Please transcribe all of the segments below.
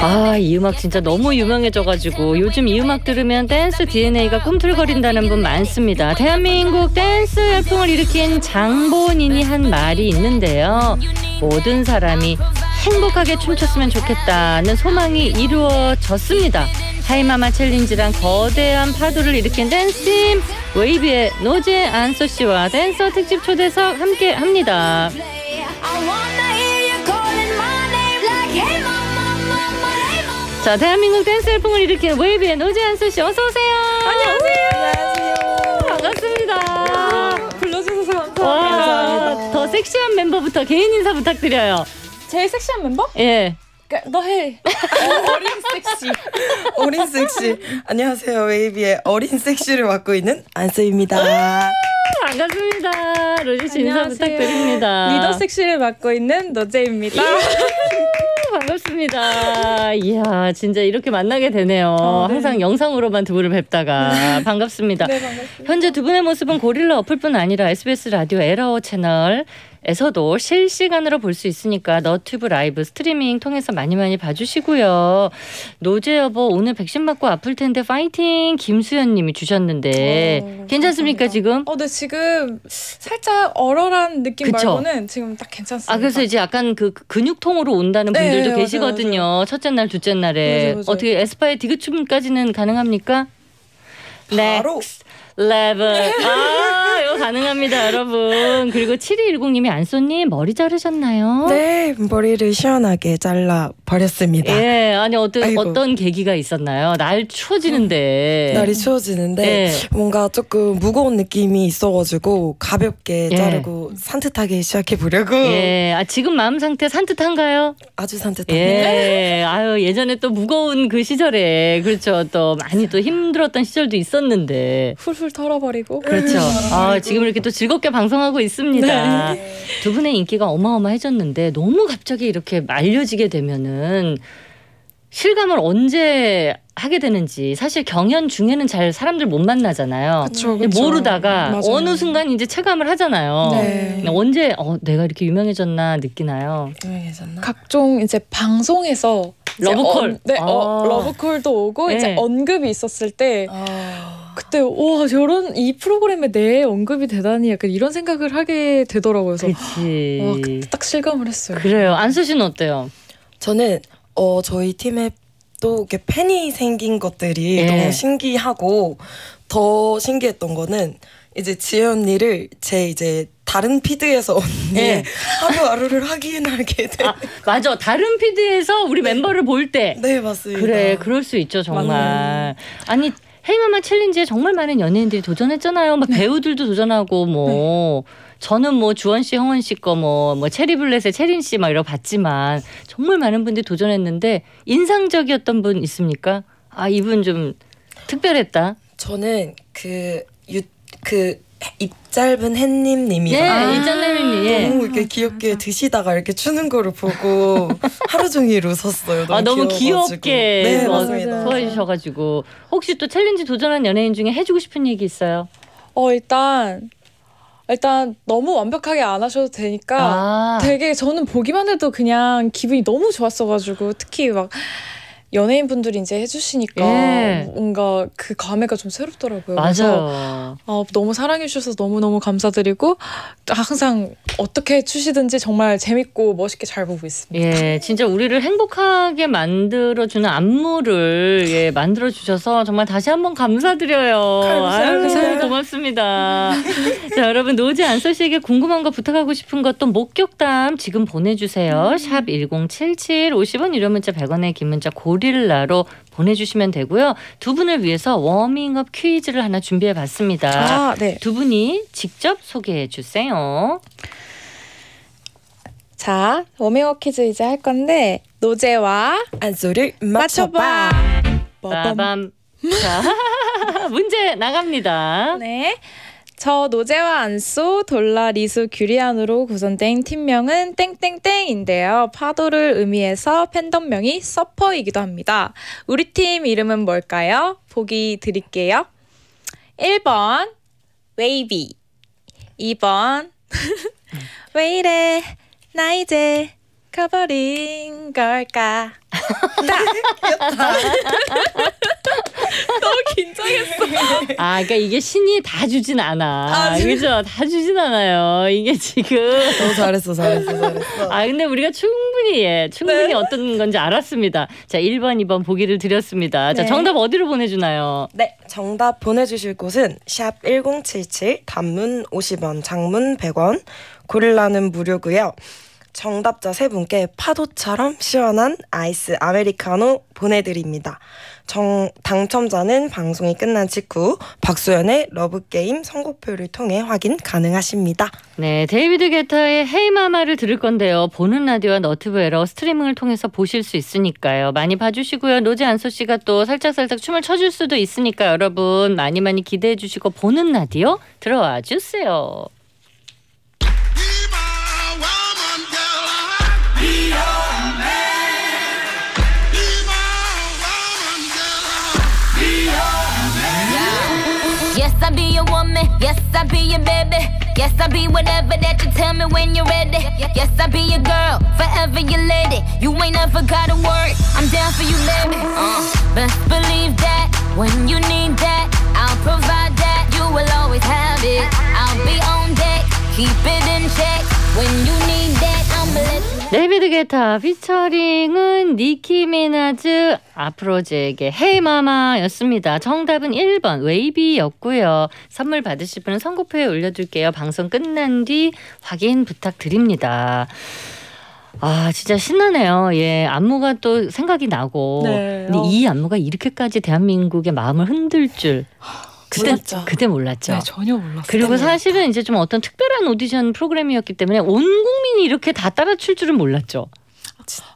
아, 이 음악 진짜 너무 유명해져가지고 요즘 이 음악 들으면 댄스 DNA가 꿈틀거린다는 분 많습니다. 대한민국 댄스 열풍을 일으킨 장본인이 한 말이 있는데요. 모든 사람이 행복하게 춤췄으면 좋겠다는 소망이 이루어졌습니다. Hey Mama challenge란 거대한 파도를 일으킨 댄스팀 웨이비의 노제 안쏘 씨와 댄서 특집 초대석 함께 합니다. 자, 대한민국 댄스 열풍을 일으킨 웨이비의 노제 안쏘 씨 어서 오세요. 안녕하세요. 반갑습니다. 불러주셔서 감사합니다. 와, 더 섹시한 멤버부터 개인 인사 부탁드려요. 제일 섹시한 멤버? 예. 그러니까 너 해. 어, 어린 섹시. 어린 섹시. 안녕하세요. 웨이비의 어린 섹시를 맡고 있는 안쏘입니다. 반갑습니다. 노제 씨 인사 안녕하세요. 부탁드립니다. 리더 섹시를 맡고 있는 노제입니다. 반갑습니다. 이야, 진짜 이렇게 만나게 되네요. 어, 네. 항상 영상으로만 두 분을 뵙다가 반갑습니다. 네 반갑습니다. 현재 두 분의 모습은 고릴라 어플뿐 아니라 SBS 라디오 에라오 채널 에서도 실시간으로 볼 수 있으니까 너튜브 라이브 스트리밍 통해서 많이 많이 봐주시고요. 노제 여보 오늘 백신 맞고 아플 텐데 파이팅 김수현님이 주셨는데 어, 괜찮습니까 감사합니다. 지금? 어, 네 지금 살짝 얼얼한 느낌 그쵸? 말고는 지금 딱 괜찮습니다. 아 그래서 이제 약간 그 근육통으로 온다는 네, 분들도 맞아요, 계시거든요. 첫째 날, 둘째 날에 맞아요, 맞아요. 어떻게 에스파의 디귿춤까지는 가능합니까? 바로 레벨 아 이거 가능합니다 여러분 그리고 7210님이 안쏘님 머리 자르셨나요? 네 머리를 시원하게 잘라 버렸습니다. 예 아니 어떤 아이고. 어떤 계기가 있었나요? 날 추워지는데 날이 추워지는데 네. 뭔가 조금 무거운 느낌이 있어가지고 가볍게 예. 자르고 산뜻하게 시작해 보려고 예, 아, 지금 마음 상태 산뜻한가요? 아주 산뜻하게 예, 아유 예전에 또 무거운 그 시절에 그렇죠 또 많이 또 힘들었던 시절도 있었는데 훌훌 털어버리고. 그렇죠. 아, 지금 이렇게 또 즐겁게 방송하고 있습니다. 네. 두 분의 인기가 어마어마해졌는데 너무 갑자기 이렇게 말려지게 되면은 실감을 언제 하게 되는지 사실 경연 중에는 잘 사람들 못 만나잖아요. 그쵸, 그쵸. 모르다가 맞아요. 어느 순간 이제 체감을 하잖아요. 네. 언제 어, 내가 이렇게 유명해졌나 느끼나요? 유명해졌나? 각종 이제 방송에서 러브콜. 언- 네, 어, 아. 러브콜도 오고 네. 이제 언급이 있었을 때 아, 그때 와 저런 이 프로그램에 내 언급이 되다니 약간 이런 생각을 하게 되더라고요. 그래서. 와, 그때 딱 실감을 했어요. 그래요. 안수 씨는 어때요? 저는 어 저희 팀에 또 이렇게 팬이 생긴 것들이 예. 너무 신기하고 더 신기했던 거는 이제 지혜 언니를 제 이제 다른 피드에서 언니 예. 하루하루를 확인하게 돼. 아, 맞아. 다른 피드에서 우리 멤버를 볼 때. 네 맞습니다. 그래, 그럴 수 있죠, 정말. 아니, 헤이마마 챌린지에 정말 많은 연예인들이 도전했잖아요. 막 배우들도 도전하고, 뭐. 저는 뭐 주원 씨, 형원 씨 거 뭐, 뭐 체리블렛의 체린 씨 막 이런 거 봤지만 정말 많은 분들이 도전했는데 인상적이었던 분 있습니까? 아, 이분 좀 특별했다. 저는 그그 입 짧은 햇님님이랑 예, 이짠내님 예. 너무 이렇게 귀엽게 드시다가 이렇게 추는 거를 보고 하루 종일 웃었어요. 너무 아, 너무. 귀엽게 네뭐 맞습니다. 소화해 주셔가지고 혹시 또 챌린지 도전한 연예인 중에 해주고 싶은 얘기 있어요? 어 일단 일단 너무 완벽하게 안 하셔도 되니까 아, 되게 저는 보기만 해도 그냥 기분이 너무 좋았어가지고 특히 막 연예인 분들이 이제 해주시니까 예. 뭔가 그 감회가 좀 새롭더라고요. 맞아요. 어, 너무 사랑해 주셔서 너무 너무 감사드리고 항상 어떻게 추시든지 정말 재밌고 멋있게 잘 보고 있습니다. 예, 진짜 우리를 행복하게 만들어주는 안무를 예, 만들어주셔서 정말 다시 한번 감사드려요. 감사합니다. 아유, 고맙습니다. 자, 여러분, 노지 안서 씨에게 궁금한 거 부탁하고 싶은 것도 목격담 지금 보내주세요. 샵 1077, 50원 유료 문자 100원의 긴 문자 고 릴라로 보내주시면 되고요. 두 분을 위해서 워밍업 퀴즈를 하나 준비해 봤습니다. 아, 네. 두 분이 직접 소개해 주세요. 자, 워밍업 퀴즈 이제 할 건데 노제와 안소를 맞춰봐. 빠밤. 빠밤. 자, 문제 나갑니다. 네. 저 노제와 안쏘, 돌라, 리수, 규리안으로 구성된 팀명은 땡땡땡인데요. 파도를 의미해서 팬덤명이 서퍼이기도 합니다. 우리 팀 이름은 뭘까요? 보기 드릴게요. 1번 웨이비 2번 왜 이래 나 이제 커버린 걸까? 너무 긴장했어. 아, 그러니까 이게 신이 다 주진 않아. 아, 네. 그죠? 다 주진 않아요. 이게 지금. 너무 잘했어, 잘했어, 잘했어. 아, 근데 우리가 충분히, 예, 충분히 네. 어떤 건지 알았습니다. 자, 1번, 2번 보기를 드렸습니다. 자, 네. 정답 어디로 보내주나요? 네, 정답 보내주실 곳은 샵 #1077 단문 50원, 장문 100원, 고릴라는 무료고요. 정답자 세 분께 파도처럼 시원한 아이스 아메리카노 보내드립니다. 정, 당첨자는 방송이 끝난 직후 박소현의 러브게임 선곡표를 통해 확인 가능하십니다. 네, 데이비드 게타의 Hey Mama를 들을 건데요. 보는 라디오와 너튜브 에라오 streaming을 통해서 보실 수 있으니까요. 많이 봐주시고요. 노제 안쏘 씨가 또 살짝살짝 춤을 춰줄 수도 있으니까 여러분 많이 많이 기대해 주시고 보는 라디오 들어와 주세요. Yes, I'll be your baby. Yes, I'll be whatever that you tell me when you're ready. Yes, I'll be your girl, forever your lady. You ain't never gotta worry. I'm down for you, baby. Uh, best believe that when you need that, I'll provide that. You will always have it. I'll be on deck, keep it in check. When you need that, I'ma let. 데이비드 게타 피처링은 니키 미나즈 아프로즈에게 헤이 마마였습니다. 정답은 1번 웨이비였고요. 선물 받으실 분은 선고표에 올려둘게요. 방송 끝난 뒤 확인 부탁드립니다. 아 진짜 신나네요. 예 안무가 또 생각이 나고 네. 근데 어. 이 안무가 이렇게까지 대한민국의 마음을 흔들 줄 그때 몰랐죠. 그때 몰랐죠. 네, 전혀 몰랐어요. 그리고 사실은 이제 좀 어떤 특별한 오디션 프로그램이었기 때문에 온 국민이 이렇게 다 따라 출 줄은 몰랐죠.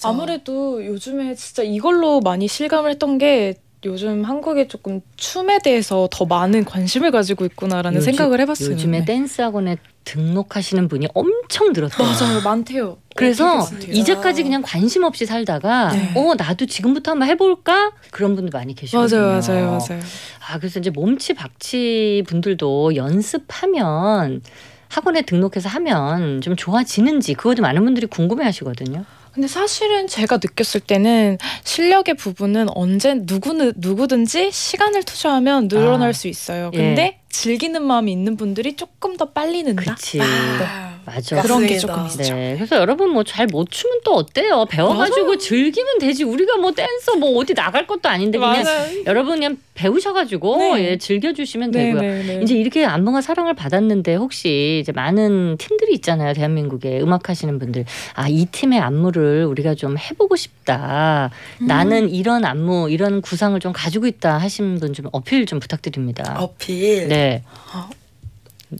아무래도 요즘에 진짜 이걸로 많이 실감을 했던 게 요즘 한국에 조금 춤에 대해서 더 많은 관심을 가지고 있구나라는 요즘- 생각을 해봤어요. 요즘에 네. 댄스 학원에 등록하시는 분이 엄청 늘었대요. 맞아요, 많대요. 그래서. 이제까지 그냥 관심 없이 살다가 네. 어 나도 지금부터 한번 해볼까 그런 분들 많이 계시거든요. 맞아요, 맞아요, 맞아요. 아 그래서 이제 몸치 박치 분들도 연습하면 학원에 등록해서 하면 좀 좋아지는지 그것도 많은 분들이 궁금해하시거든요. 근데 사실은 제가 느꼈을 때는 실력의 부분은 언제 누구는 누구든지 시간을 투자하면 늘어날 아, 수 있어요. 예. 근데 즐기는 마음이 있는 분들이 조금 더 빨리 는다. 그치. 아, 맞아. 그런 게 맞습니다. 조금 있죠. 네, 그래서 여러분 뭐 잘 못 추면 또 어때요? 배워가지고 즐기면 되지. 우리가 뭐 댄서 뭐 어디 나갈 것도 아닌데 그냥 맞아요. 여러분 그냥 배우셔가지고 네. 예, 즐겨주시면 네, 되고요. 네, 네. 이제 이렇게 안무가 사랑을 받았는데 혹시 이제 많은 팀들이 있잖아요 대한민국에 음악 하시는 분들 아 이 팀의 안무를 우리가 좀 해보고 싶다 음. 나는 이런 안무 이런 구상을 좀 가지고 있다 하신 분 좀 어필 좀 부탁드립니다 어필. 네 어.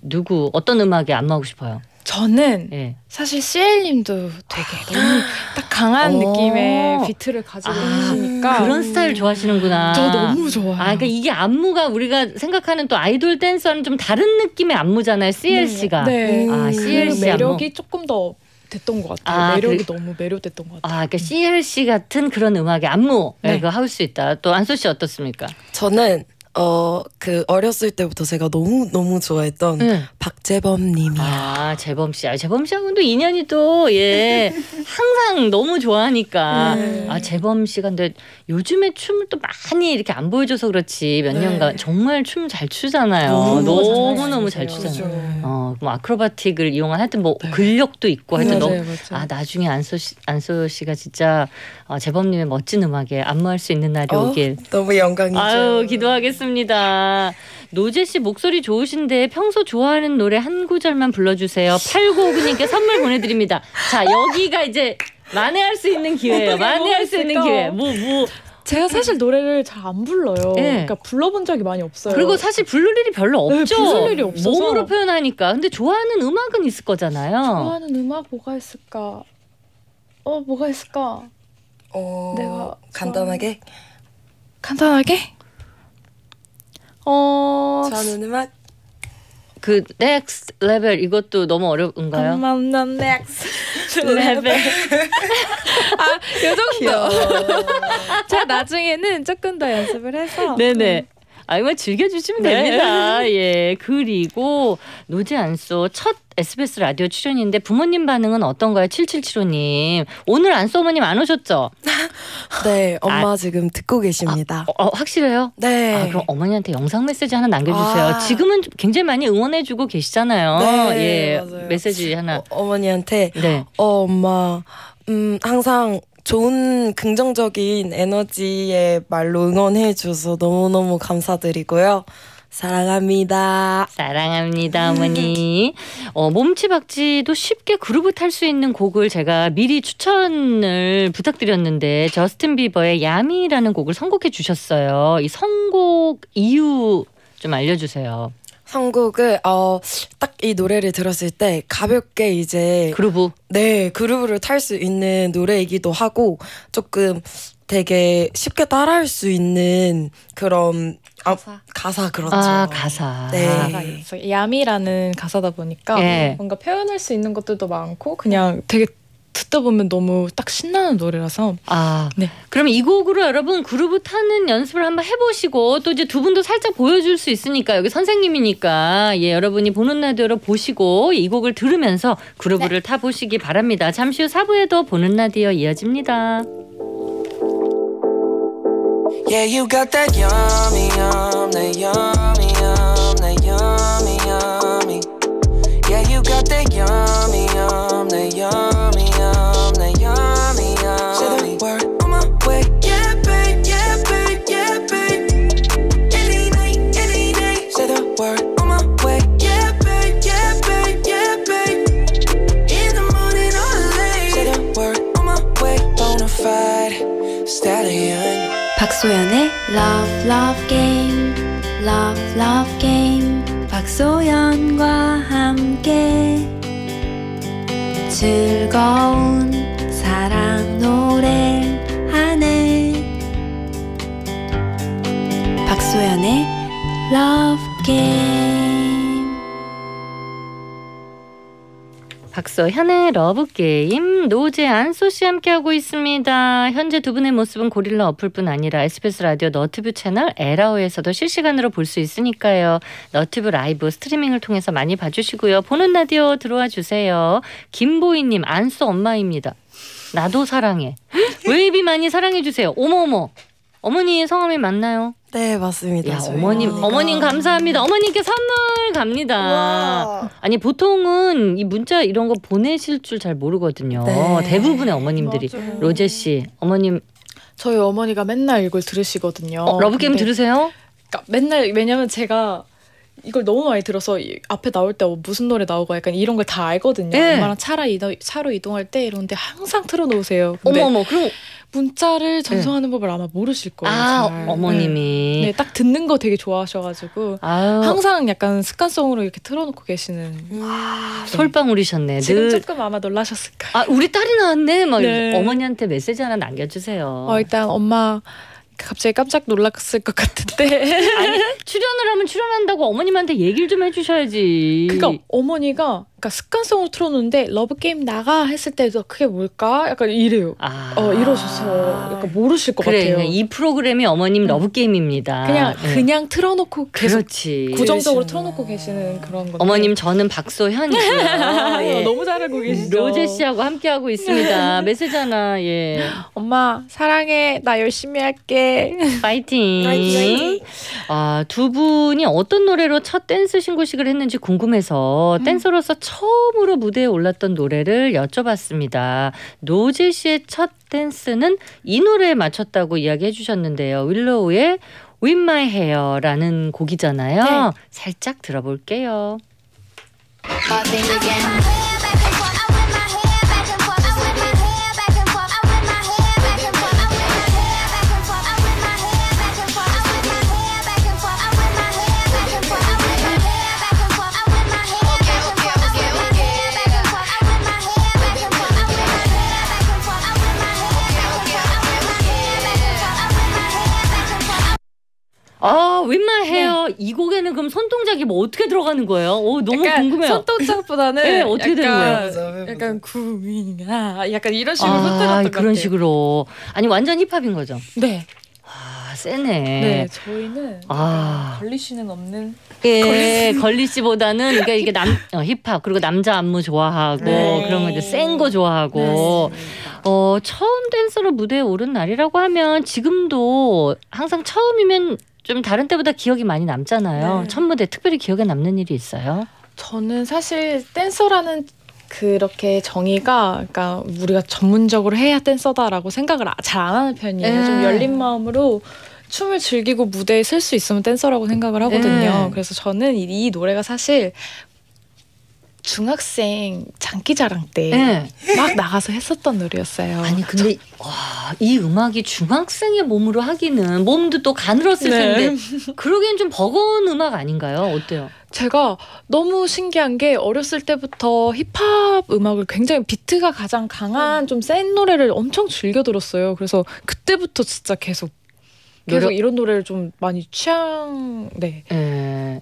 누구 어떤 음악에 안무하고 싶어요 저는 예 사실 CL님도 되게 너무 딱 강한 오. 느낌의 비트를 가지고 아, 계시니까 그런 스타일 좋아하시는구나 저 너무 좋아요. 아, 그러니까 이게 안무가 우리가 생각하는 또 아이돌 댄서는 좀 다른 느낌의 안무잖아요. CLC가. 네. 아, 음. CLC 그 안무. 매력이 조금 더 됐던 것 같아요. 아, 매력이 그- 너무 매료됐던 것 같아요. 아, 그러니까 CLC 같은 그런 음악의 안무 네. 이거 할 수 있다. 또 안소 씨 어떻습니까? 저는 어 그 어렸을 때부터 제가 너무 너무 좋아했던 네. 박재범님이 아, 재범 씨. 아, 재범 씨하고는 또 인연이 또 예. 항상 너무 좋아하니까. 네. 아, 재범 씨가 근데 요즘에 춤을 또 많이 이렇게 안 보여줘서 그렇지 몇 네. 년간 정말 춤 잘 추잖아요. 너무 너무 잘 너무 잘 추세요. 추잖아요. 네. 어, 뭐 아크로바틱을 이용한 하여튼 뭐 근력도 있고 하여튼 너무 맞아요. 아 나중에 안소 씨 안소 씨가 진짜 어, 재범님의 멋진 음악에 안무할 수 있는 날이 어, 오길 너무 영광이죠. 아유 기도하겠습니다. 노재 씨 목소리 좋으신데 평소 좋아하는 노래 한 구절만 불러주세요. 8959님께 선물 보내드립니다. 자 여기가 이제 만회할 수 있는 기회예요. 만회할 수 있는? 기회. 뭐 뭐. 제가 사실 노래를 잘 안 불러요. 네. 그러니까 불러본 적이 많이 없어요. 그리고 사실 부를 일이 별로 네, 없죠. 부를 일이 없어서. 몸으로 표현하니까. 근데 좋아하는 음악은 있을 거잖아요. 좋아하는 음악 뭐가 있을까? 어 뭐가 있을까? 어, 내가 간단하게 간단하게? 어 좋아하는 음악 그 next level 이것도 너무 어려운가요? I'm on the next level. 아 요 정도. 제가 나중에는 조금 더 연습을 해서 네네. 아 이만 즐겨주시면 네. 됩니다. 예. 그리고 노제 안쏘 첫 SBS 라디오 출연인데 부모님 반응은 어떤가요? 7775님. 오늘 안쏘 어머님 안 오셨죠? 네, 엄마 지금 듣고 계십니다. 어, 어, 확실해요? 네. 아, 그럼 어머니한테 영상 메시지 하나 남겨주세요. 아. 지금은 좀 굉장히 많이 응원해주고 계시잖아요. 네, 예. 맞아요. 메시지 하나. 어, 어머니한테 네. 어 엄마 음 항상 좋은 긍정적인 에너지의 말로 응원해 줘서 너무너무 감사드리고요. 사랑합니다. 사랑합니다, 어머니. 어, 몸치박지도 쉽게 그루브 탈 수 있는 곡을 제가 미리 추천을 부탁드렸는데 저스틴 비버의 야미라는 곡을 선곡해 주셨어요. 이 선곡 이유 좀 알려주세요. 선곡을 어 딱 이 노래를 들었을 때 가볍게 이제 그루브. 네 그루브를 탈 수 있는 노래이기도 하고 조금 되게 쉽게 따라할 수 있는 그런 아, 가사. 가사 그렇죠. 아 가사. 네. 가사가 있어요. 야미라는 가사다 보니까 예. 뭔가 표현할 수 있는 것들도 많고 그냥 되게 듣다 보면 너무 딱 신나는 노래라서 아, 네. 그러면 이 곡으로 여러분 그루브 타는 연습을 한번 해보시고 또 이제 두 분도 살짝 보여줄 수 있으니까 여기 선생님이니까 예 여러분이 보는 라디오로 보시고 이 곡을 들으면서 그루브를 타보시기 바랍니다. 잠시 후 4부에도 보는 라디오 이어집니다. Yeah, you got that yummy, yum, that yummy, yum, that yummy, yummy. Yeah, you got that yummy, yum, that yummy, yum, 박소현과 함께 즐거운 사랑 노래 하네. 박소현의 Love Game 박소현의 러브 게임 노제 안소 씨 함께 하고 있습니다. 현재 두 분의 모습은 고릴라 어플뿐 아니라 SBS 라디오 너튜브 채널 에라오에서도 실시간으로 볼 수 있으니까요. 너튜브 라이브 스트리밍을 통해서 많이 봐주시고요. 보는 라디오 들어와 주세요. 김보희님 안소 엄마입니다. 나도 사랑해. 웨이비 많이 사랑해 주세요. 어머 어머. 어머니 성함이 맞나요? 네 맞습니다. 야 어머님 어머니가. 어머님 감사합니다. 어머님께 선물 갑니다. 우와. 아니 보통은 이 문자 이런 거 보내실 줄 잘 모르거든요. 네. 대부분의 어머님들이 맞아요. 노제 씨 어머님 저희 어머니가 맨날 이걸 들으시거든요. 어, 러브 게임 들으세요? 그러니까 맨날 왜냐면 제가 이걸 너무 많이 들어서 이 앞에 나올 때 무슨 노래 나오고 약간 이런 걸 다 알거든요. 네. 엄마랑 차라 이동, 차로 이동할 때 이런데 항상 틀어놓으세요. 어머 어머 그럼 문자를 전송하는 법을 아마 모르실 거예요. 아 잘. 어머님이 네. 네, 딱 듣는 거 되게 좋아하셔가지고 아유 항상 약간 습관성으로 이렇게 틀어놓고 계시는. 음. 솔방울이셨네. 지금 늘 조금 아마 놀라셨을 거예요. 아 우리 딸이 나왔네. 막 네. 어머니한테 메시지 하나 남겨주세요. 어, 일단 엄마 갑자기 깜짝 놀랐을 것 같은데. 아니 출연을 하면 출연한다고 어머님한테 얘기를 좀 해주셔야지. 그러니까 어머니가 그러니까 습관성으로 틀어놓는데 러브 게임 나가 했을 때도 그게 뭘까? 약간 이래요. 아. 어 이러셔서 약간 모르실 것 그래 같아요. 이 프로그램이 어머님 러브 게임입니다. 그냥 네. 그냥 틀어놓고 계속 그렇지. 고정적으로 그러시구나. 틀어놓고 계시는 그런 건데. 어머님 저는 박소현이고요. 아, 예. 너무 잘 알고 계시죠. 노제 씨하고 함께 하고 있습니다. 메시지 하나 예 엄마 사랑해 나 열심히 할게. 파이팅. 파이팅. 아, 두 분이 어떤 노래로 첫 댄스 신고식을 했는지 궁금해서 댄서로서 처음으로 무대에 올랐던 노래를 여쭤봤습니다. 노제 씨의 첫 댄스는 이 노래에 맞췄다고 이야기해 주셨는데요. 윌로우의 Whip My Hair라는 곡이잖아요. 네. 살짝 들어볼게요. 아, With My Hair 이 곡에는 그럼 손동작이 뭐 어떻게 들어가는 거예요? 오, 너무 약간 궁금해요. 손동작보다는 네, 어떻게 되는 거예요? 약간 구민아 약간 이런 식으로 아, 손동작 그런 식으로. 아니 완전 힙합인 거죠. 네. 아, 세네. 네, 저희는 아. 걸리 씨는 없는 예, 걸리 씨보다는 그러니까 이게 남 어, 힙합 그리고 남자 안무 좋아하고 네. 그런 거 이제 센 거 좋아하고 어 처음 댄서로 무대에 오른 날이라고 하면 지금도 항상 처음이면 좀 다른 때보다 기억이 많이 남잖아요. 네. 첫 무대 특별히 기억에 남는 일이 있어요? 저는 사실 댄서라는 그렇게 정의가 그러니까 우리가 전문적으로 해야 댄서다라고 생각을 잘 안 하는 편이에요. 네. 좀 열린 마음으로 춤을 즐기고 무대에 설 수 있으면 댄서라고 생각을 하거든요. 네. 그래서 저는 이, 이 노래가 사실 중학생 장기자랑 때막 네. 나가서 했었던 노래였어요. 아니 근데 와, 이 음악이 중학생의 몸으로 하기는 몸도 또 가늘었을 네. 텐데 그러기엔 좀 버거운 음악 아닌가요? 어때요? 제가 너무 신기한 게 어렸을 때부터 힙합 음악을 굉장히 비트가 가장 강한 좀 센 노래를 엄청 즐겨 들었어요. 그래서 그때부터 진짜 계속 계속 노력- 이런 노래를 좀 많이 취향 네 에,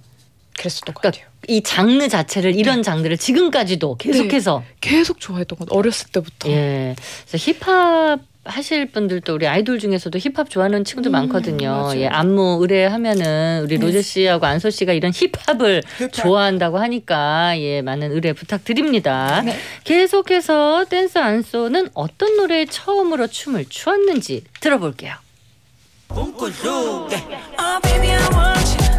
그랬었던 것 그러니까 같아요. 이 장르 자체를 이런 장르를 지금까지도 계속해서 계속 좋아했던 것. 어렸을 때부터. 예. 그래서 힙합 하실 분들도 우리 아이돌 중에서도 힙합 좋아하는 친구들 음, 많거든요. 맞아요. 예, 안무 의뢰하면은 우리 로제 씨하고 안소 씨가 이런 힙합을 좋아한다고 하니까 예, 많은 의뢰 부탁드립니다. 네. 계속해서 댄서 안소는 어떤 노래에 처음으로 춤을 추었는지 들어볼게요. Oh, baby, I want you.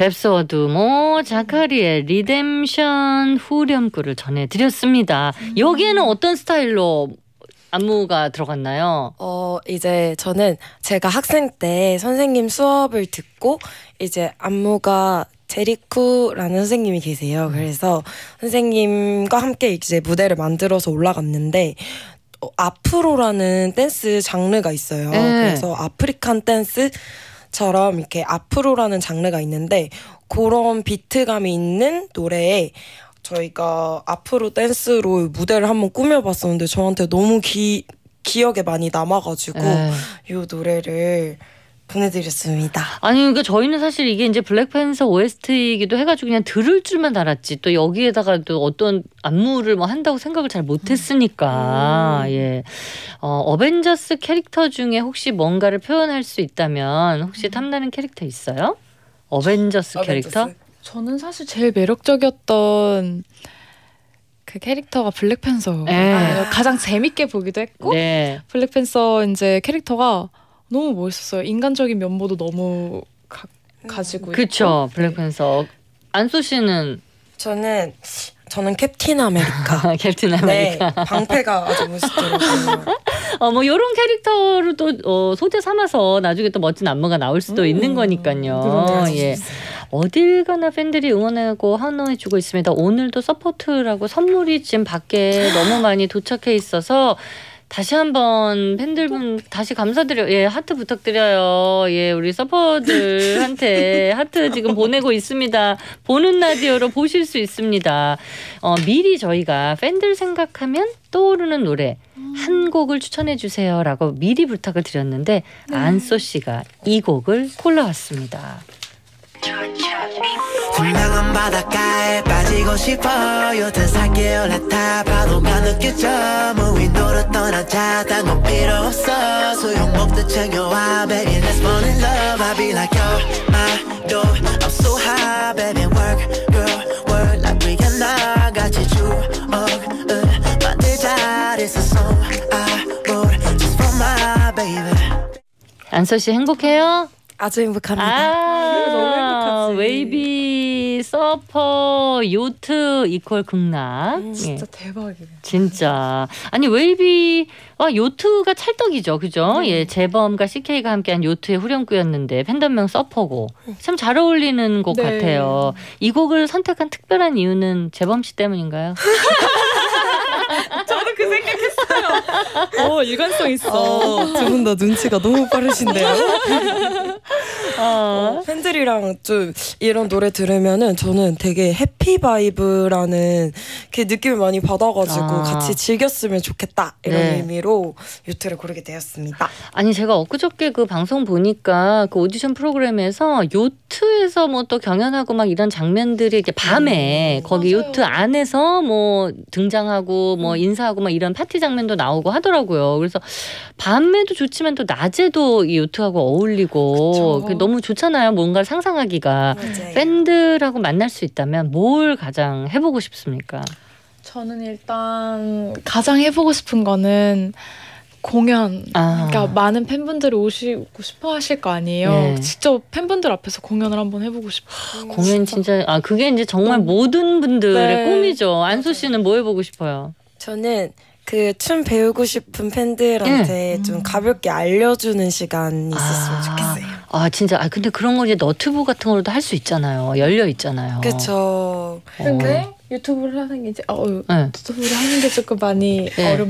Babes Wodumo, Zacari의 Redemption 후렴구를 전해드렸습니다. 여기에는 어떤 스타일로 안무가 들어갔나요? 어, 이제 저는 제가 학생 때 선생님 수업을 듣고 이제 안무가 제리쿠라는 선생님이 계세요. 그래서 선생님과 함께 이제 무대를 만들어서 올라갔는데 어, Afro라는 댄스 장르가 있어요. 네. 그래서 African 댄스 처럼 이렇게 아프로라는 장르가 있는데 그런 비트감이 있는 노래에 저희가 앞으로 댄스로 무대를 한번 꾸며봤었는데 저한테 너무 기, 기억에 많이 남아가지고 에. 이 노래를 보내드렸습니다. 아니 그러니까 저희는 사실 이게 이제 블랙팬서 OST이기도 해가지고 그냥 들을 줄만 알았지 또 여기에다가 또 어떤 안무를 뭐 한다고 생각을 잘 못했으니까 예 어, 어벤져스 캐릭터 중에 혹시 뭔가를 표현할 수 있다면 혹시 탐나는 캐릭터 있어요? 어벤져스 캐릭터? 저는 사실 제일 매력적이었던 그 캐릭터가 블랙팬서. 네. 가장 재밌게 보기도 했고 네. 블랙팬서 이제 캐릭터가 너무 멋있었어요. 인간적인 면모도 너무 가, 가지고 그렇죠 있고. 블랙팬서 안소 씨는 저는 저는 캡틴 아메리카. 캡틴 네, 아메리카 방패가 아주 멋있더라고요. 어 뭐 이런 캐릭터를 또 어, 소재 삼아서 나중에 또 멋진 안무가 나올 수도 음, 있는 거니까요. 예. 어딜 가나 팬들이 응원하고 환호해주고 있습니다. 오늘도 서포트라고 선물이 지금 밖에 너무 많이 도착해 있어서 다시 한번 팬들분 다시 감사드려. 예, 하트 부탁드려요. 예, 우리 서퍼들한테 하트 지금 보내고 있습니다. 보는 라디오로 보실 수 있습니다. 어, 미리 저희가 팬들 생각하면 떠오르는 노래 한 곡을 추천해 주세요라고 미리 부탁을 드렸는데 안소 씨가 이 곡을 골라왔습니다. 투명한 바닷가에 빠지고 싶어요 든살게 올라타 파도가 느껴져 무 윈도로 떠나자 딴건 필요 없어 소용먹듯 챙겨와 Baby let's fall in love I be like you're my door I'm so high baby work girl work like we can 나같이 추억을 만들자 This a song I wrote just for my baby 안소 씨 행복해요? 아주 행복합니다. 아, 너무 행복하지. 웨이비, 서퍼, 요트 equal 극락. 예, 진짜 대박이에요. 진짜. 아니 웨이비와 요트가 찰떡이죠, 그죠? 예, 재범과 Sik-K가 함께한 요트의 후렴구였는데 팬덤명 서퍼고 참 잘 어울리는 곡 네. 같아요. 이 곡을 선택한 특별한 이유는 재범 씨 때문인가요? 저도 그 생각했어요. 어 일관성 있어. 두분 다 눈치가 너무 빠르신데요. 어, 팬들이랑 좀 이런 노래 들으면은 저는 되게 happy vibe라는 그 느낌을 많이 받아가지고 아. 같이 즐겼으면 좋겠다 이런 네. 의미로 요트를 고르게 되었습니다. 아니 제가 엊그저께 그 방송 보니까 그 오디션 프로그램에서 요트에서 뭐 또 경연하고 막 이런 장면들이 이렇게 밤에 음, 거기 맞아요. 요트 안에서 뭐 등장하고 뭐 음. 인사하고 막 이런 파티 장면도 나오고 하더라고요. 그래서 밤에도 좋지만 또 낮에도 이 요트하고 어울리고 너무 좋잖아요. 뭔가를 상상하기가 맞아요. 팬들하고 만날 수 있다면 뭘 가장 해보고 싶습니까? 저는 일단 가장 해보고 싶은 거는 공연. 아. 그러니까 많은 팬분들이 오시고 싶어 하실 거 아니에요. 네. 직접 팬분들 앞에서 공연을 한번 해보고 싶어. 공연 진짜 아 그게 이제 정말 너무- 모든 분들의 네. 꿈이죠. 안소 씨는 뭐 해보고 싶어요? 저는 그 춤 배우고 싶은 팬들한테 음. 좀 가볍게 알려주는 시간이 있었으면 아. 좋겠어요. 아 진짜 아 근데 그런 거 이제 너튜브 같은 걸로도 할 수 있잖아요. 열려 있잖아요. 그쵸. 근데 유튜브를 하는 게 이제 어, 네. 유튜브를 하는 게 조금 많이 네. 어렵.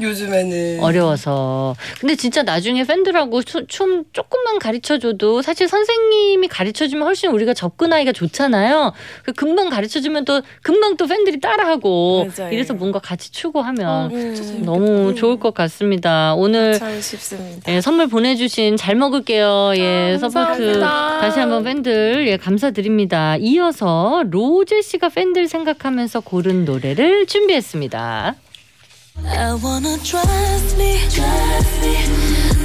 요즘에는 어려워서 근데 진짜 나중에 팬들하고 추- 춤 조금만 가르쳐줘도 사실 선생님이 가르쳐주면 훨씬 우리가 접근하기가 좋잖아요. 그 금방 가르쳐주면 또 금방 또 팬들이 따라하고 맞아요. 이래서 뭔가 같이 추고 하면 음, 너무 좋을 것 같습니다. 오늘. 예, 선물 보내주신 잘 먹을게요. 예, 아, 서포트 감사합니다. 다시 한번 팬들 예, 감사드립니다. 이어서 노제 씨가 팬들 생각하면서 고른 노래를 준비했습니다. I wanna trust me, trust me,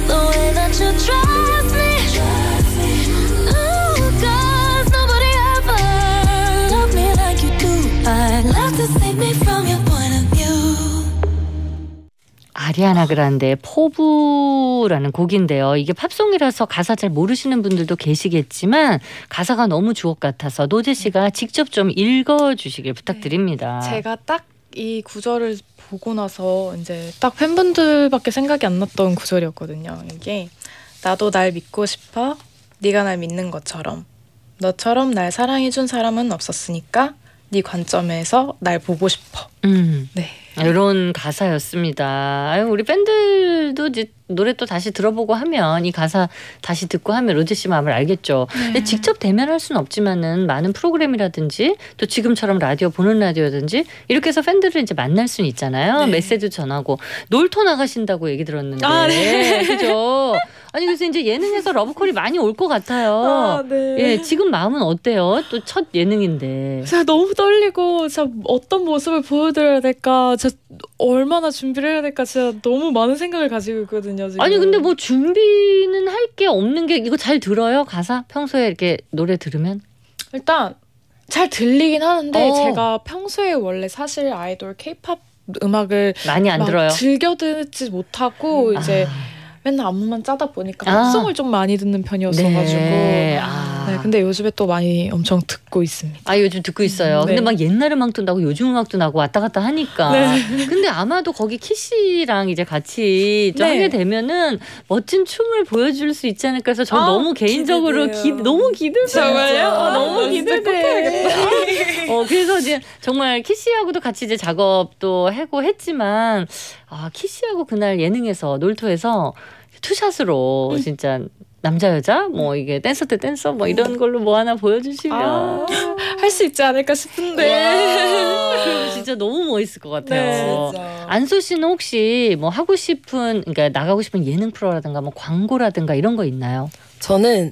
the way that you trust me, trust me. Ooh, 'cause nobody ever loved me like you do. I'd love to save me from your point of view. 아리아나 그란데 포부라는 곡인데요. 이게 팝송이라서 가사 잘 모르시는 분들도 계시겠지만 가사가 너무 주옥 같아서 노제 씨가 직접 좀 읽어 주시길 부탁드립니다. 제가 딱 이 구절을 보고 나서 이제 딱 팬분들밖에 생각이 안 났던 구절이었거든요. 이게 나도 날 믿고 싶어. 네가 날 믿는 것처럼. 너처럼 날 사랑해준 사람은 없었으니까 네 관점에서 날 보고 싶어. 음. 네. 이런 가사였습니다. 아유, 우리 팬들도 이제 노래 또 다시 들어보고 하면 이 가사 다시 듣고 하면 로제 씨 마음을 알겠죠. 근데 직접 대면할 수는 없지만은 많은 프로그램이라든지 또 지금처럼 라디오 보는 라디오든지 이렇게 해서 팬들을 이제 만날 수는 있잖아요. 네. 메시지 전하고 놀토 나가신다고 얘기 들었는데 아, 네. 그죠? 아니 그래서 이제 예능에서 러브콜이 많이 올 것 같아요. 네. 예, 지금 마음은 어때요? 또 첫 예능인데. 제가 너무 떨리고 진짜 어떤 모습을 보여드려야 될까 진짜 얼마나 준비를 해야 될까 진짜 너무 많은 생각을 가지고 있거든요 지금 아니 근데 뭐 준비는 할 게 없는 게 이거 잘 들어요 가사 평소에 이렇게 노래 들으면 일단 잘 들리긴 하는데 어. 제가 평소에 원래 사실 아이돌 케이팝 음악을 많이 안막 들어요. 즐겨 듣지 못하고 이제 아, 맨날 안무만 짜다 보니까 아. 팝송을 좀 많이 듣는 편이었어가지고 네. 아. 네, 근데 요즘에 또 많이 엄청 듣고 있습니다. 아 요즘 듣고 있어요. 네. 근데 막 옛날 음악도 나고 요즘 음악도 나고 왔다 갔다 하니까. 네. 근데 아마도 거기 키씨랑 이제 같이 좀 네. 하게 되면은 멋진 춤을 보여줄 수 있지 않을까 해서 저 아, 너무 개인적으로 기. 너무 기대돼요. 정말요? 어, 너무 아, 기대돼. 어, 그래서 이제 정말 키씨하고도 같이 이제 작업도 하고 했지만 아 키씨하고 그날 예능에서 놀토에서 투샷으로 음. 진짜 남자 여자 뭐 이게 댄서 대 댄서 뭐 이런 걸로 뭐 하나 보여주시면 아, 할수 있지 않을까 싶은데. 진짜 너무 멋있을 것 같아요. 네. 안소 씨는 혹시 뭐 하고 싶은 그러니까 나가고 싶은 예능 프로라든가 뭐 광고라든가 이런 거 있나요? 저는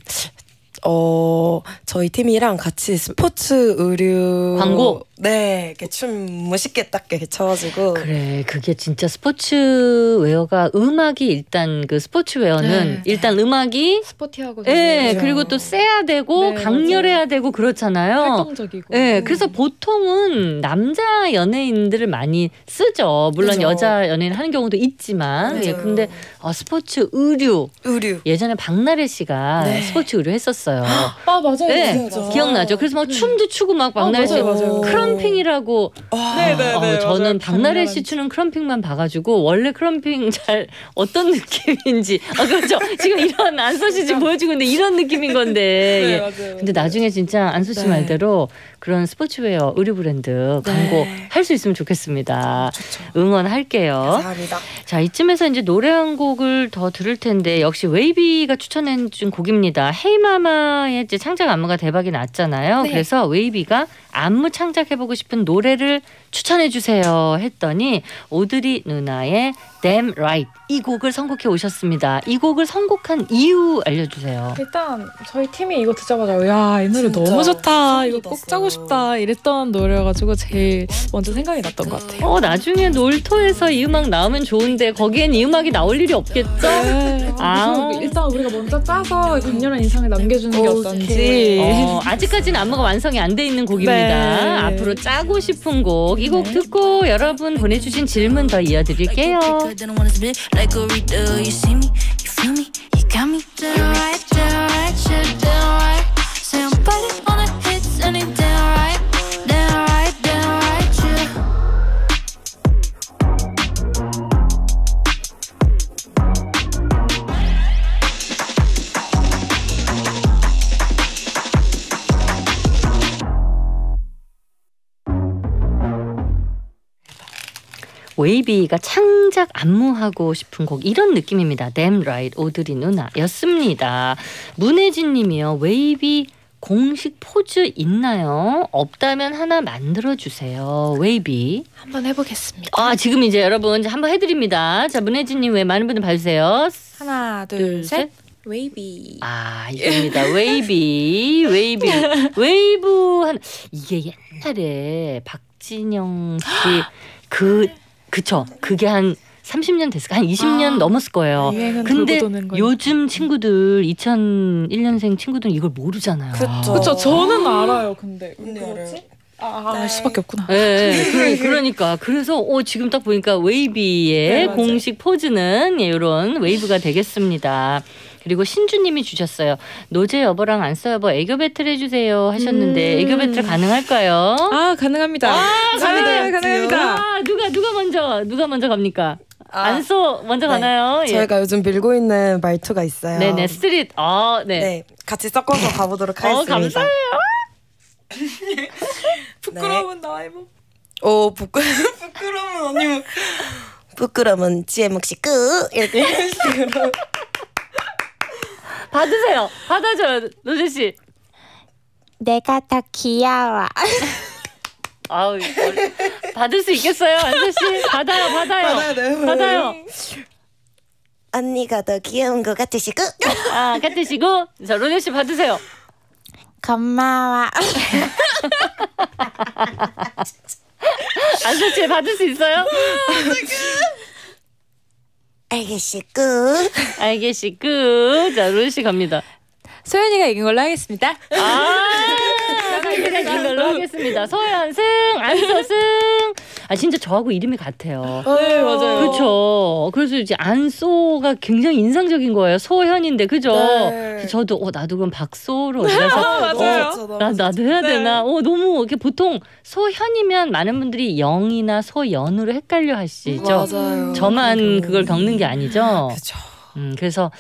어 저희 팀이랑 같이 스포츠 의류 광고? 네 이렇게 춤 멋있게 딱 이렇게 춰가지고 그래 그게 진짜 스포츠 웨어가 음악이 일단 그 스포츠 웨어는 네. 일단 음악이 스포티하고 예 맞아요. 그리고 또 세야 되고 네, 강렬해야 되고 그렇잖아요. 활동적이고. 예, 그래서 보통은 남자 연예인들을 많이 쓰죠. 물론 그죠. 여자 연예인 하는 경우도 있지만, 예, 맞아요. 근데 어, 스포츠 의류 의류 예전에 박나래 씨가 네. 스포츠 의류 했었어요. 췄었어요. 아 맞아요. 네, 맞아요. 기억나죠? 그래서 막 춤도 추고 막 아, 박나래 씨 맞아요, 맞아요. 크럼핑이라고 네, 네, 어, 네. 저는. 박나래 씨 추는 크럼핑만 봐가지고 원래 크럼핑 잘 어떤 느낌인지 아 그렇죠 지금 이런 안소 씨 지금 보여주고 있는데 이런 느낌인 건데 네, 예. 맞아요. 근데 나중에 진짜 안소 씨 네. 말대로 그런 스포츠웨어 의류 브랜드 광고 할수 있으면 좋겠습니다 응원할게요 감사합니다. 자 이쯤에서 이제 노래 한 곡을 더 들을 텐데 역시 웨이비가 추천해 준 곡입니다. 헤이마마 의 이제 창작 안무가 대박이 났잖아요. 네. 그래서 웨이비가 안무 창작해보고 싶은 노래를 추천해주세요 했더니 오드리 누나의 Damn Right 이 곡을 선곡해 오셨습니다. 이 곡을 선곡한 이유 알려주세요. 일단 저희 팀이 이거 듣자마자 야 이 노래 너무 좋다 이거 꼭. 짜고 싶다 이랬던 노래여가지고 제일 먼저 생각이 났던 것 같아요. 어 나중에 놀토에서 이 음악 나오면 좋은데 거기엔 이 음악이 나올 일이 없겠죠? 네. 아. 일단 우리가 먼저 짜서 강렬한 인상을 남겨주는 게 어, 어떤지. 어, 아직까지는 안무가 완성이 안 돼 있는 곡입니다. 네. 앞으로 짜고 싶은 곡, 이 곡 듣고 여러분 보내주신 질문 더 이어드릴게요. 웨이비가 창작 안무하고 싶은 곡 이런 느낌입니다. Damn right, 오드리 누나였습니다. 문혜진 님이요. 웨이비 공식 포즈 있나요? 없다면 하나 만들어 주세요. 웨이비. 한번 해보겠습니다. 아 지금 이제 여러분 이제 한번 해드립니다. 자 문혜진 님 왜 많은 분들 봐주세요. 하나, 둘, 둘, 셋. 셋. 웨이비. 아 이겁니다. 웨이비, 웨이비, 웨이브 한 이게 옛날에 박진영 씨 그 그쵸 그게 한 30년 됐을까 한 20년 아, 넘었을 거예요. 근데. 요즘 친구들 2001년생 친구들은 이걸 모르잖아요. 그쵸. 그쵸 저는 알아요. 근데 근데 그렇지? 아, 알 네. 수밖에 없구나. 예, 예. 그러, 니까 그래서 어, 지금 딱 보니까 웨이비의 네. 공식 포즈는 이런 웨이브가 되겠습니다. 그리고 신주님이 주셨어요. 노제 여보랑 안써 여보 애교 배틀 해주세요 하셨는데 음. 애교 배틀 가능할까요? 아 가능합니다. 가능해요, 가능합니다. 아, 누가 누가 먼저 누가 먼저 갑니까? 아, 안소 먼저 네. 가나요? 예. 저희가 요즘 밀고 있는 말투가 있어요. 네네 스트릿. 아 네. 네, 같이 섞어서 가보도록 어 하겠습니다. 감사해요. 부끄러운 나의 몸. 오 부끄 부끄러움은 아니면 부끄러움은 지혜묵 씨 끝. 이렇게 이런 식으로. 받으세요. 받아줘요 노재 씨. 내가 더 귀여워. 아우 받을 수 있겠어요 안서 씨? 받아요 받아요. 받아요. 언니가 더 귀여운 것 같으시고. 아 같으시고 자 로제 씨 받으세요. 고마워. 안서 씨 받을 수 있어요? 알겠시고. 알겠시고 자씨 갑니다. 소연이가 이긴 걸로 하겠습니다. 아 상대가 이긴 걸로 하겠습니다. 소연 승 안서 승. 아 진짜 저하고 이름이 같아요. 네 맞아요. 그렇죠. 그래서 이제 안소가 굉장히 인상적인 거예요. 소현인데 그죠? 네. 저도 어 나도 그럼 박소로 어디가서 맞아요. 어, 나 나도 해야 네. 되나? 어 너무 이렇게 보통 소현이면 많은 분들이 영이나 소연으로 헷갈려 하시죠. 맞아요. 저만 그걸 겪는 게 아니죠. 그죠. 음 그래서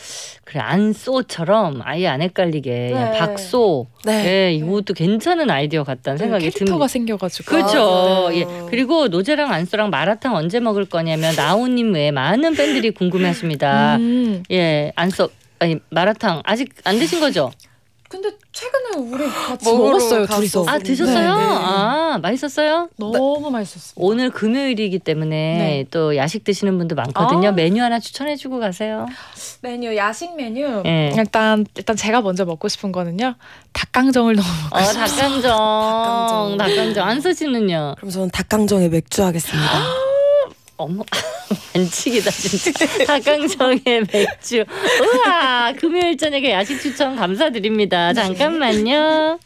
그래 안소처럼 아예 안 헷갈리게 그냥 네. 박소. 네. 예, 이것도 괜찮은 아이디어 같다는 생각이 캐릭터가 듭니다. 생겨가지고. 그렇죠. 맞아요. 예. 그리고 노제랑 안소랑 마라탕 언제 먹을 거냐면 나오님 외에 많은 팬들이 궁금해하십니다. 음. 예, 안소 아니 마라탕 아직 안 드신 거죠? 근데 최근에 우리 같이 먹었어요. 둘이서. 아 드셨어요? 네, 네. 아 맛있었어요? 너무 맛있었어. 오늘 금요일이기 때문에 네. 또 야식 드시는 분들 많거든요. 아. 메뉴 하나 추천해주고 가세요. 메뉴 야식 메뉴. 예. 일단 일단 제가 먼저 먹고 싶은 거는요 닭강정을 너무 먹고 어 싶어요. 닭강정, 닭강정. 안서 씨는요? 그럼 저는 닭강정에 맥주 하겠습니다. 어머 반칙이다 진짜. 닭강정에 맥주. 우와 금요일 저녁에 야식 추천 감사드립니다. 잠깐만요.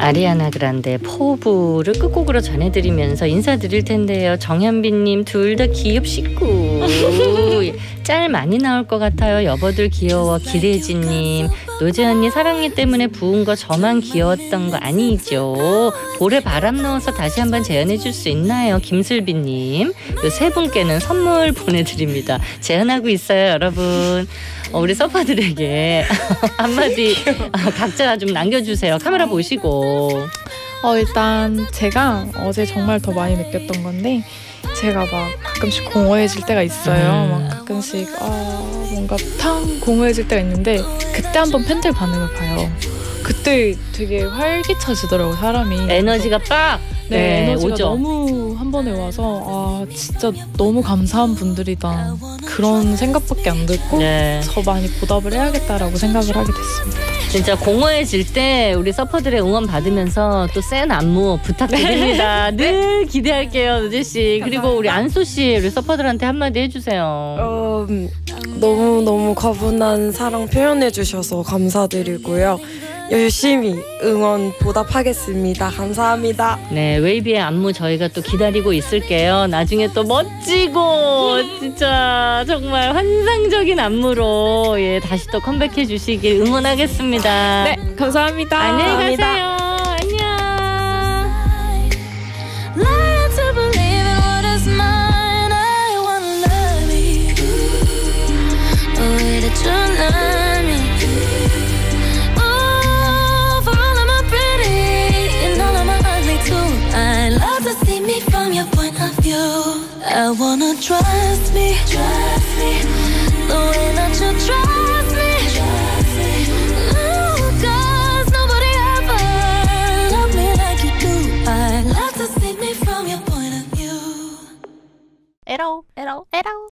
아리아나 그란데 포부를 끝곡으로 전해드리면서 인사드릴 텐데요. 정현빈님 둘다 귀엽시고 짤 많이 나올 것 같아요. 여보들 귀여워 기대지님 노재현님 사랑니 때문에 부은 거 저만 귀여웠던 거 아니죠? 볼에 바람 넣어서 다시 한번 재현해 줄 수 있나요? 김슬비님 이세 분께는 선물 보내드립니다. 재현하고 있어요, 여러분. 어, 우리 서퍼들에게 한마디 아, 각자 좀 남겨주세요. 카메라 보시고. 어, 일단 제가 어제 정말 더 많이 느꼈던 건데 제가 막 가끔씩 공허해질 때가 있어요. 음. 막 가끔씩 아, 뭔가 탕 공허해질 때가 있는데 그때 한번 팬들 반응을 봐요. 그때 되게 활기차지더라고요, 사람이. 에너지가 빡! 네, 에너지가 오죠. 너무 한 번에 와서 아 진짜 너무 감사한 분들이다 그런 생각밖에 안 들고 네. 더 많이 보답을 해야겠다라고 생각을 하게 됐습니다. 진짜 공허해질 때 우리 서퍼들의 응원 받으면서 또 센 안무 부탁드립니다. 늘 기대할게요, 노재 씨. 그리고 우리 안소 씨, 우리 서퍼들한테 한마디 해주세요. 어, 음, 너무 너무 과분한 사랑 표현해 주셔서 감사드리고요. 열심히 응원 보답하겠습니다. 감사합니다. 네, 웨이비의 안무 저희가 또 기다리고 있을게요. 나중에 또 멋지고 진짜 정말 환상적인 안무로 예 다시 또 컴백해 주시길 응원하겠습니다. 네, 감사합니다. 안녕히 가세요. I wanna trust me, trust me, the way that you trust me. Trust me. Ooh, cause nobody ever loved me like you do. I love to see me from your point of view. At all, at all, at all.